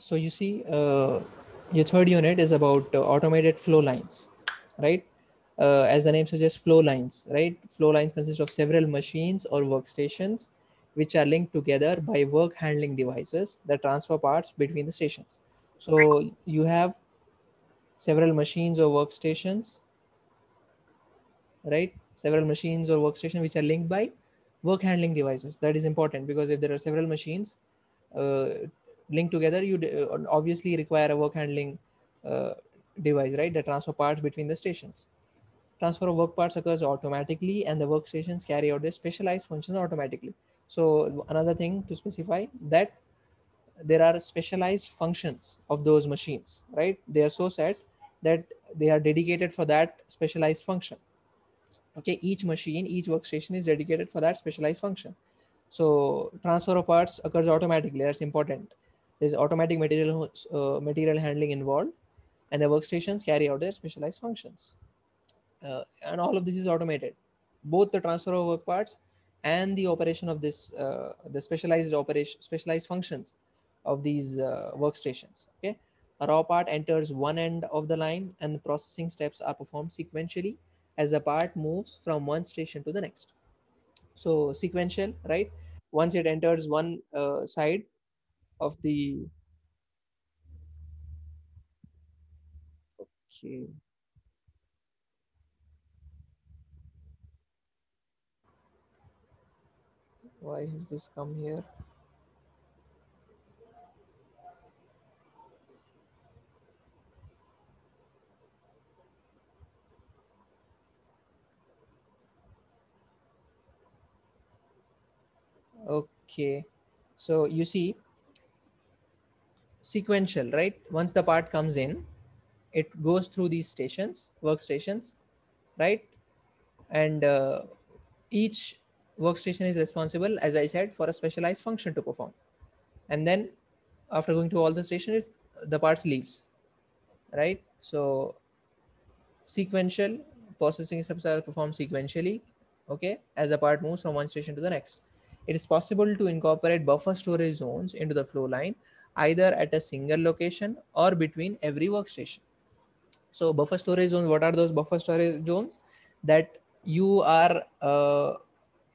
so you see, uh, your third unit is about uh, automated flow lines, right? Uh, as the name suggests, flow lines, right? Flow lines consist of several machines or workstations which are linked together by work handling devices that transfer parts between the stations. So you have several machines or workstations, right? Several machines or workstations which are linked by work handling devices. That is important because if there are several machines, uh, linked together, you uh, obviously require a work handling uh, device, right? The transfer parts between the stations. Transfer of work parts occurs automatically and the workstations carry out their specialized functions automatically. So another thing to specify that there are specialized functions of those machines, right? They are so set that they are dedicated for that specialized function. Okay, each machine, each workstation is dedicated for that specialized function. So transfer of parts occurs automatically. That's important. There's automatic material uh, material handling involved, and the workstations carry out their specialized functions. Uh, and all of this is automated. Both the transfer of work parts and the operation of this uh, the specialized operation specialized functions of these uh, workstations. Okay, a raw part enters one end of the line, and the processing steps are performed sequentially as the part moves from one station to the next. So sequential, right? Once it enters one uh, side of the okay. Why has this come here? Okay, so you see sequential, right? Once the part comes in, it goes through these stations, workstations, right? And uh, each workstation is responsible, as I said, for a specialized function to perform. And then after going to all the station, the parts leaves, right? So sequential processing steps are performed sequentially, okay, as a part moves from one station to the next. It is possible to incorporate buffer storage zones into the flow line, either at a single location or between every workstation. So buffer storage zones, what are those buffer storage zones? That you are uh,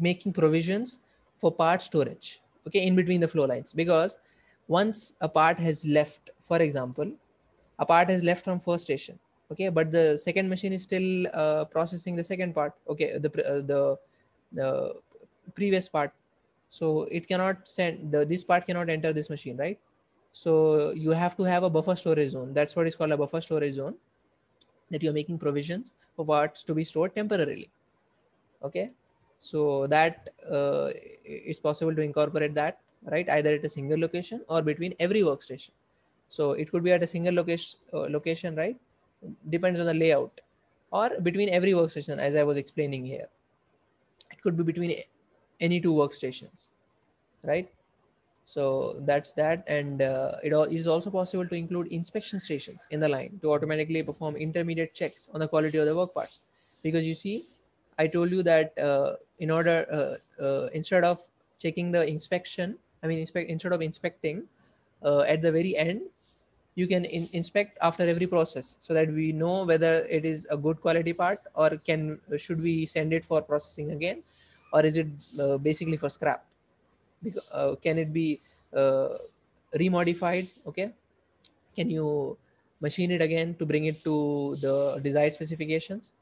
making provisions for part storage, okay, in between the flow lines. Because once a part has left, for example, a part has left from first station, okay, but the second machine is still uh, processing the second part, okay, the, uh, the, the previous part. So it cannot send, the, this part cannot enter this machine, right? So you have to have a buffer storage zone. That's what is called a buffer storage zone that you're making provisions for what's to be stored temporarily. Okay, so that uh, it's possible to incorporate that right either at a single location or between every workstation. So it could be at a single location uh, location, right? Depends on the layout or between every workstation as I was explaining here. It could be between any two workstations, right? So that's that. And uh, it is also possible to include inspection stations in the line to automatically perform intermediate checks on the quality of the work parts. Because you see, I told you that uh, in order, uh, uh instead of checking the inspection, I mean, inspect instead of inspecting uh, at the very end, you can in inspect after every process so that we know whether it is a good quality part or can should we send it for processing again or is it uh, basically for scrap uh, can it be uh, remodified? Okay. Can you machine it again to bring it to the desired specifications?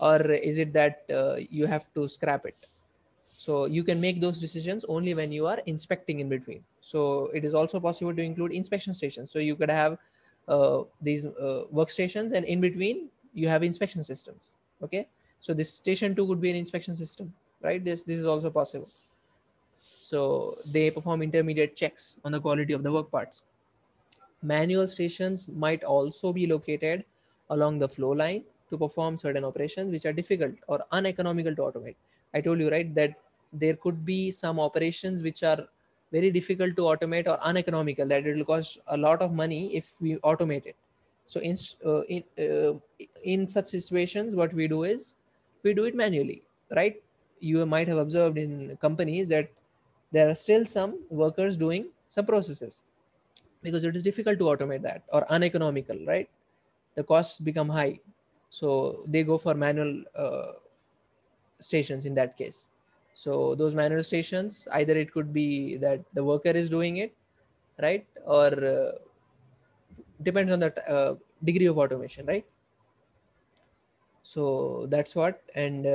Or is it that uh, you have to scrap it? So you can make those decisions only when you are inspecting in between. So it is also possible to include inspection stations. So you could have uh, these uh, workstations and in between you have inspection systems. Okay. So this station 2 would be an inspection system right? This this is also possible so they perform intermediate checks on the quality of the work parts. Manual stations might also be located along the flow line to perform certain operations which are difficult or uneconomical to automate. I told you, right, that there could be some operations which are very difficult to automate or uneconomical, that it will cost a lot of money if we automate it. So in, uh, in, uh, in such situations, what we do is we do it manually, right? You might have observed in companies that there are still some workers doing some processes. Because it is difficult to automate that or uneconomical right? The costs become high. So they go for manual uh, stations in that case. So those manual stations either it could be that the worker is doing it right? Or uh, depends on the uh, degree of automation right? So that's what. And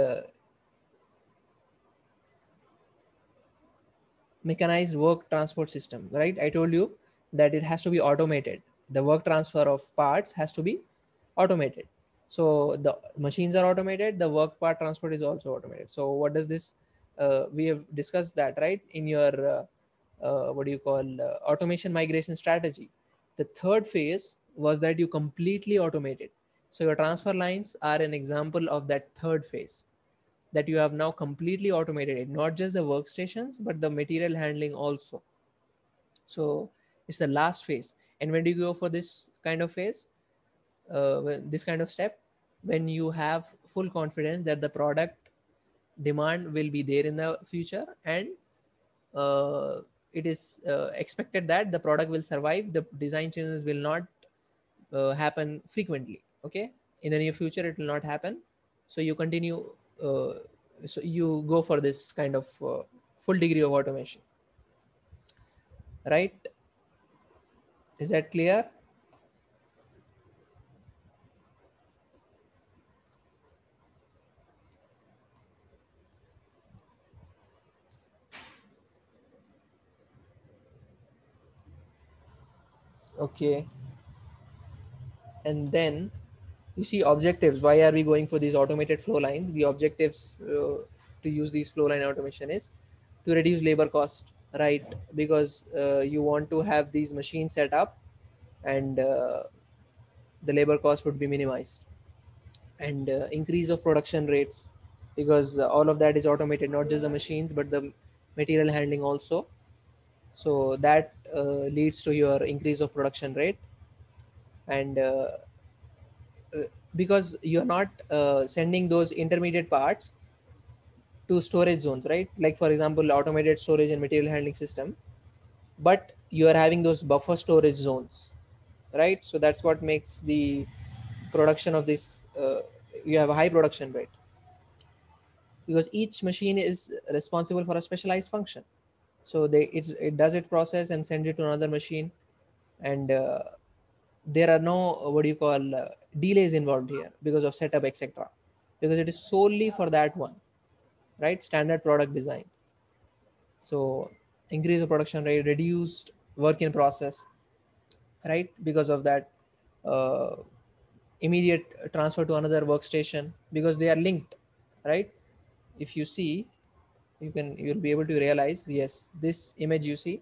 mechanized work transport system right? I told you that it has to be automated. The work transfer of parts has to be automated. So the machines are automated the work part transport is also automated. So what does this uh, we have discussed that right? In your uh, uh, what do you call uh, automation migration strategy. The third phase was that you completely automated. So your transfer lines are an example of that third phase that you have now completely automated it, not just the workstations, but the material handling also. So it's the last phase. And when do you go for this kind of phase, uh, this kind of step, when you have full confidence that the product demand will be there in the future and uh, it is uh, expected that the product will survive, the design changes will not uh, happen frequently. Okay. In the near future, it will not happen. So you continue so you go for this kind of uh, full degree of automation. Right? Is that clear? Okay. And then you see objectives. Why are we going for these automated flow lines? The objectives uh, to use these flow line automation is to reduce labor cost right? Because uh, you want to have these machines set up and uh, the labor cost would be minimized and uh, increase of production rates because all of that is automated not just the machines but the material handling also. So that uh, leads to your increase of production rate and uh, because you're not uh, sending those intermediate parts to storage zones right? Like for example automated storage and material handling system but you are having those buffer storage zones right? So that's what makes the production of this uh, you have a high production rate. Because each machine is responsible for a specialized function. So they it, it does it process and send it to another machine. And uh, there are no what do you call uh, delays involved here because of setup etc because it is solely for that one right? Standard product design. So increase the production rate reduced work in process right? Because of that uh, immediate transfer to another workstation because they are linked right? If you see you can you'll be able to realize yes this image you see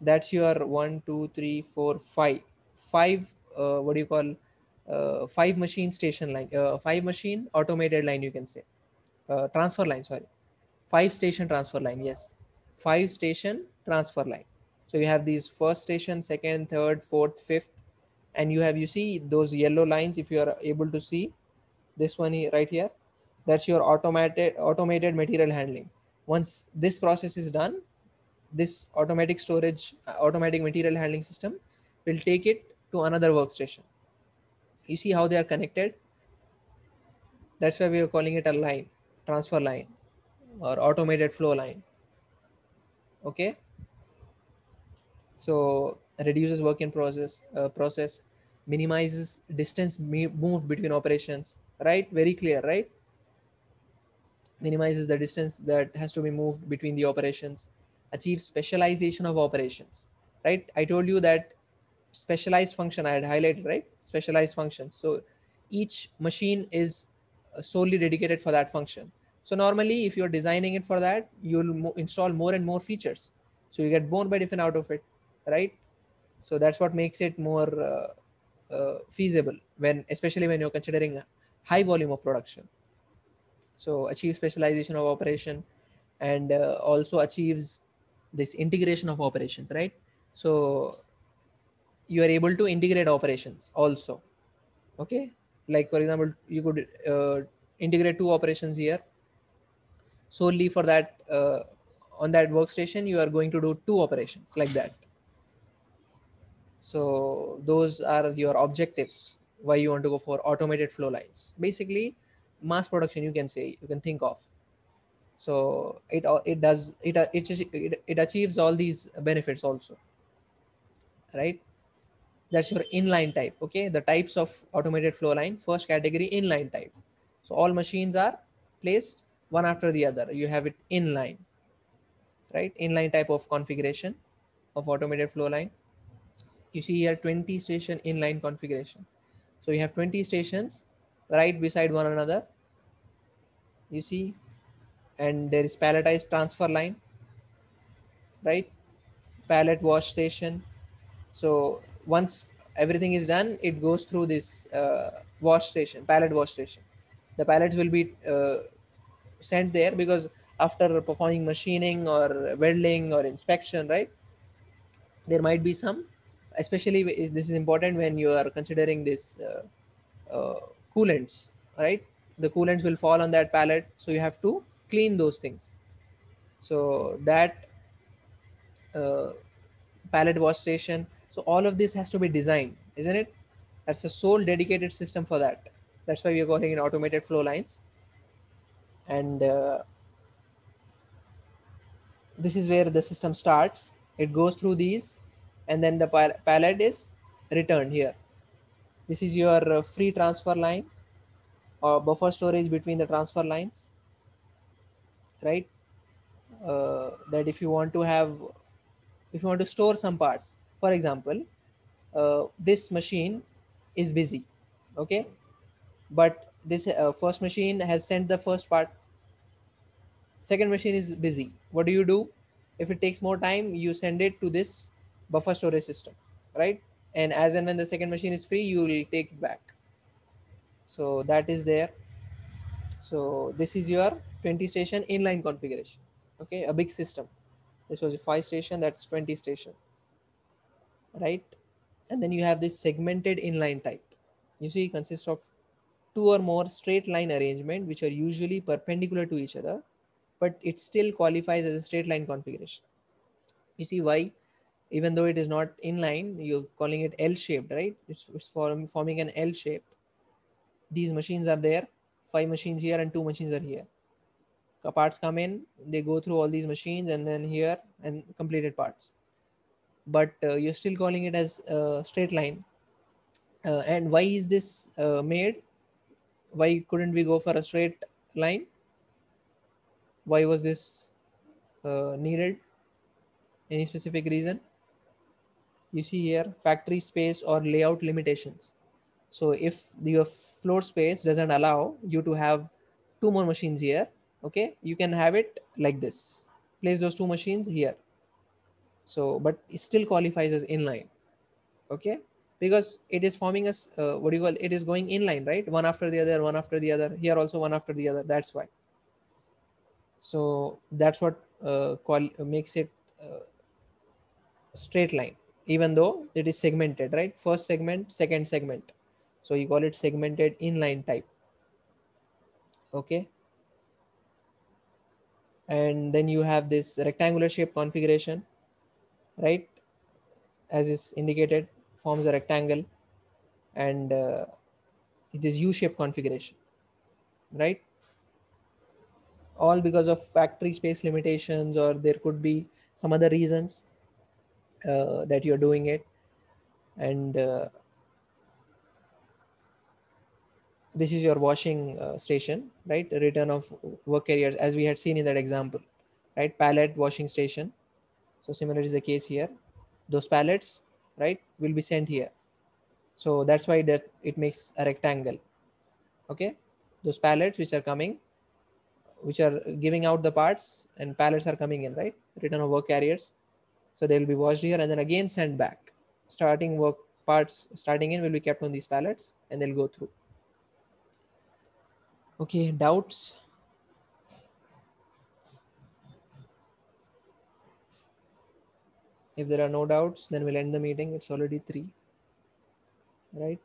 that's your one two three four five. Five uh, what do you call uh, five machine station line uh, five machine automated line you can say. Uh, transfer line sorry. Five station transfer line yes. Five station transfer line. So you have these first station second third fourth fifth and you have you see those yellow lines if you are able to see this one right here that's your automated automated material handling. Once this process is done this automatic storage automatic material handling system will take it to another workstation. You see how they are connected? That's why we are calling it a line, transfer line or automated flow line. Okay. So reduces work in process, uh, process, minimizes distance moved between operations, right? Very clear, right? Minimizes the distance that has to be moved between the operations, achieves specialization of operations, right? I told you that specialized function I had highlighted, right? Specialized functions. So each machine is uh, solely dedicated for that function. So normally, if you're designing it for that, you'll mo install more and more features. So you get more benefit out of it, right? So that's what makes it more uh, uh, feasible when, especially when you're considering a high volume of production. So achieve specialization of operation and uh, also achieves this integration of operations, right? So you are able to integrate operations also. Okay? Like for example you could uh, integrate two operations here. Solely for that uh, on that workstation you are going to do two operations like that. So those are your objectives why you want to go for automated flow lines. Basically mass production you can say you can think of. So it it does it it, it, it achieves all these benefits also. Right that's your inline type okay? The types of automated flow line first category inline type. So all machines are placed one after the other. You have it inline right? Inline type of configuration of automated flow line. You see here 20 station inline configuration. So you have 20 stations right beside one another. You see? And there is palletized transfer line right? Pallet wash station. So once everything is done it goes through this uh, wash station pallet wash station. The pallets will be uh, sent there because after performing machining or welding or inspection right there might be some especially this is important when you are considering this uh, uh, coolants right? The coolants will fall on that pallet so you have to clean those things. So that uh, pallet wash station so all of this has to be designed isn't it? That's a sole dedicated system for that. That's why we are calling it automated flow lines. And uh, this is where the system starts. It goes through these and then the pallet is returned here. This is your uh, free transfer line or buffer storage between the transfer lines right? Uh, that if you want to have if you want to store some parts for example uh, this machine is busy okay? But this uh, first machine has sent the first part. Second machine is busy. What do you do? If it takes more time you send it to this buffer storage system right? And as and when the second machine is free you will take it back. So that is there. So this is your 20 station inline configuration okay? A big system. This was a five station that's 20 station right? And then you have this segmented inline type. You see it consists of two or more straight line arrangement which are usually perpendicular to each other but it still qualifies as a straight line configuration. You see why? Even though it is not inline you're calling it l shaped right? It's, it's form, forming an l shape. These machines are there. Five machines here and two machines are here. Parts come in they go through all these machines and then here and completed parts but uh, you're still calling it as a straight line. Uh, and why is this uh, made? Why couldn't we go for a straight line? Why was this uh, needed? Any specific reason? You see here factory space or layout limitations. So if your floor space doesn't allow you to have two more machines here okay you can have it like this. Place those two machines here so but it still qualifies as inline okay? Because it is forming us uh, what do you call it is going inline right? One after the other one after the other. Here also one after the other. That's why. So that's what uh, qual- makes it uh, straight line even though it is segmented right? First segment second segment. So you call it segmented inline type okay? And then you have this rectangular shape configuration right? As is indicated forms a rectangle and uh, it is u-shaped configuration right? All because of factory space limitations or there could be some other reasons uh, that you're doing it. And uh, this is your washing uh, station right? Return of work carriers as we had seen in that example right? Pallet washing station so similar is the case here. Those pallets right will be sent here. So that's why that it makes a rectangle okay? Those pallets which are coming which are giving out the parts and pallets are coming in right? Return of work carriers. So they will be washed here and then again sent back. Starting work parts starting in will be kept on these pallets and they'll go through. Okay, doubts? If there are no doubts, then we'll end the meeting. It's already three, right?